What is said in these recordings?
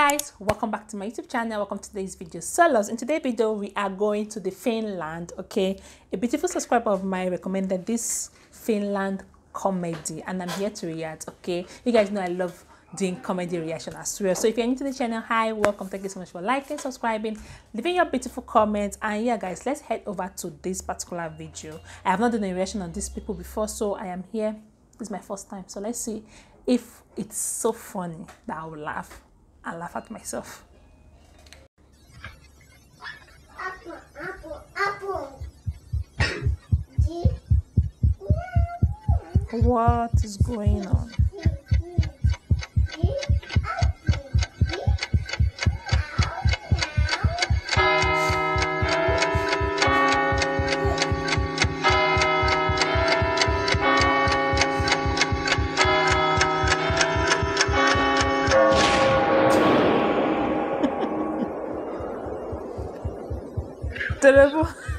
guys welcome back to my youtube channel. Welcome to today's video solos. In today's video we are going to the finland okay? A beautiful subscriber of mine recommended this finland comedy and i'm here to react okay? You guys know i love doing comedy reaction as well so if you're new to the channel hi welcome. Thank you so much for liking subscribing leaving your beautiful comments. And yeah guys let's head over to this particular video. I have not done a reaction on these people before so i am here. This is my first time. So let's see if it's so funny that i will laugh and laugh at myself. Apple, apple, apple. What is going on? Terrible. It's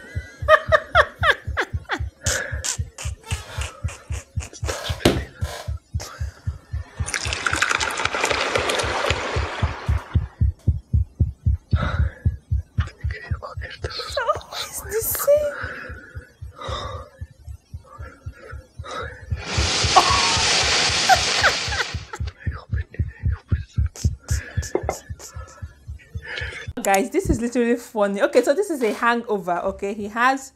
guys this is literally funny. Okay so this is a hangover okay? He has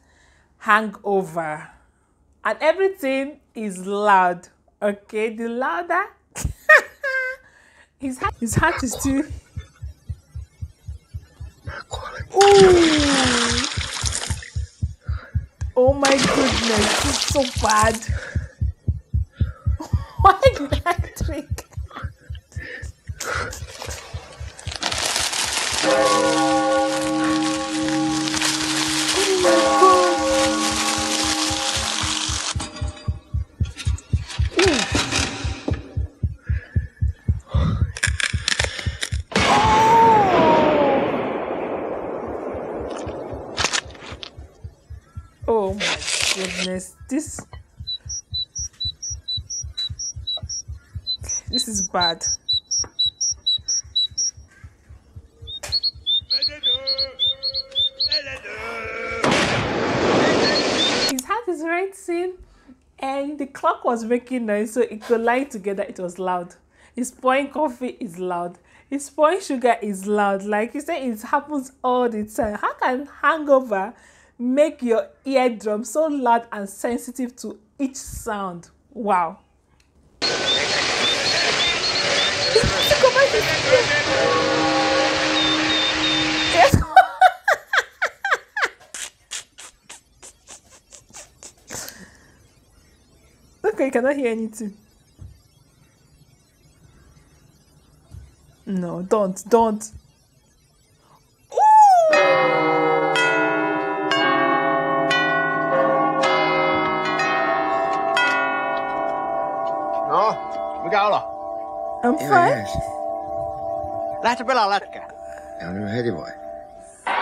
hangover. And everything is loud okay? The louder his heart his heart is still Ooh. oh my goodness this is so bad. Why did i Oh my goodness. This This is bad. His heart is racing and the clock was making noise so it collide together it was loud his pouring coffee is loud his pouring sugar is loud like you say it happens all the time how can hangover make your eardrum so loud and sensitive to each sound wow. Okay, you cannot hear anything. No, don't, don't. No, mikä olo? I'm fine. jees. Lähtö pelaa lätkää. Ja nyt heti vai?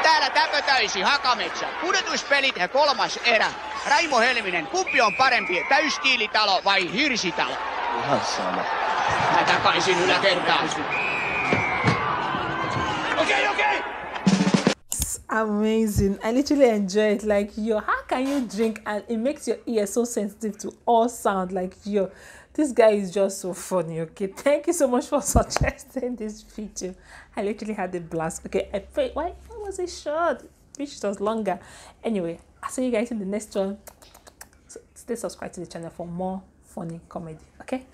Täällä Täpötäisi, Hakametsä, pudotuspelit ja kolmas erä. Raimo Helminen, kumpi on parempi, täystiilitalo vai hirsitalo? Ihan sama. Mä takaisin yläkertaan. Okei, okay, okei! Okay. Amazing. I literally enjoy it. Like, yo, how can you drink and it makes your ear so sensitive to all sound? Like, yo, this guy is just so funny. Okay, thank you so much for suggesting this video. I literally had a blast. Okay, I pray. Why, why was it short? Which was longer. Anyway, I'll see you guys in the next one. So stay subscribed to the channel for more funny comedy. Okay,